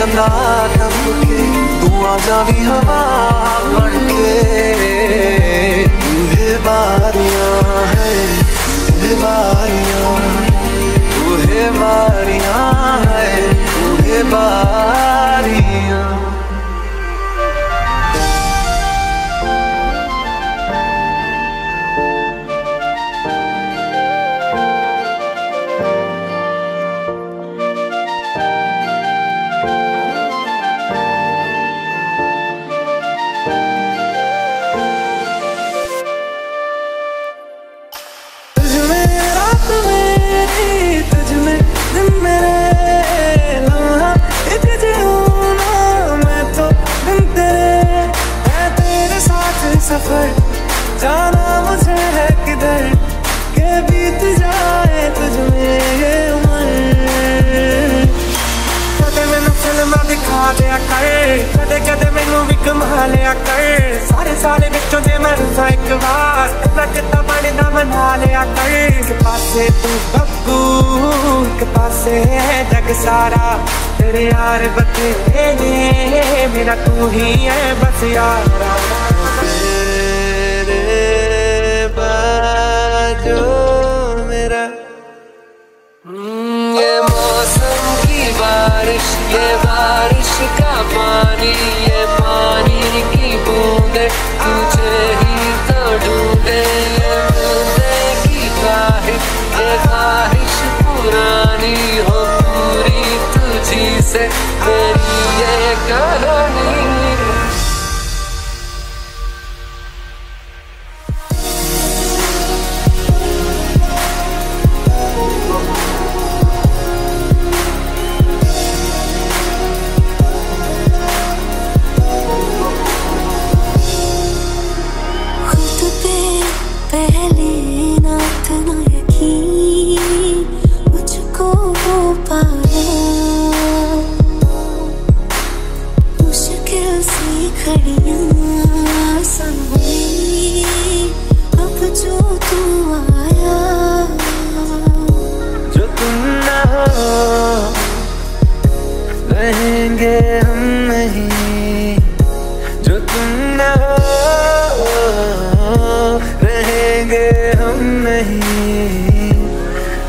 कंधा टप के तू आ जावी हवा बन के बूहे बारियाँ है बूहे बारियाँ बूहे बारियाँ है बूहे बारियाँ। जाना मुझे है किधर? के बीत जाए तुझ में ये उम्र? कदे दिखा दिया कर, कदे कदे लिया कर। सारे सारे बिचों जे मैं रुसा एक बार इतना दा मना लिया कर। एक पासे तू बग्गू एक पासे है जग सारा। तेरे यार बतेरे मेरा तू ही है बस यारा। बूंदे तुझे ही तो ढूंढे बूंदे की ये ख्वाहिश पुरानी हो पूरी तुझी से। मेरी ये कहानी हो, रहेंगे हम नहीं। जो तुम ना हम नहीं।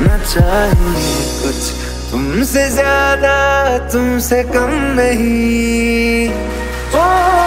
न चाहिए कुछ तुमसे ज़्यादा, तुमसे कम नहीं। ओ